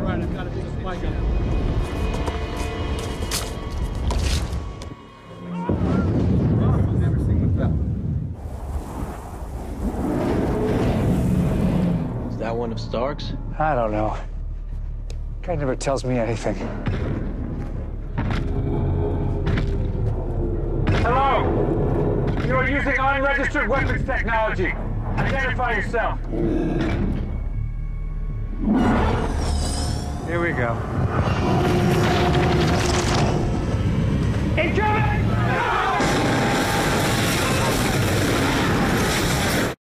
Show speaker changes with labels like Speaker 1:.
Speaker 1: you're right. I've got a big spike on
Speaker 2: that one of Stark's?
Speaker 3: I don't know. Guy never tells me anything. Hello! You are using unregistered weapons technology. Identify yourself. Here we go.